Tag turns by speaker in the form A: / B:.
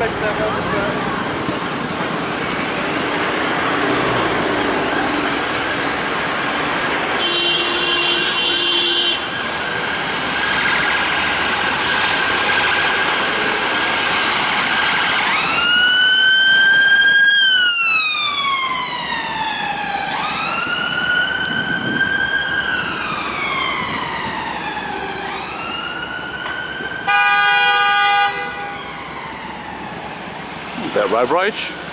A: Pode pegar o That right, Reich?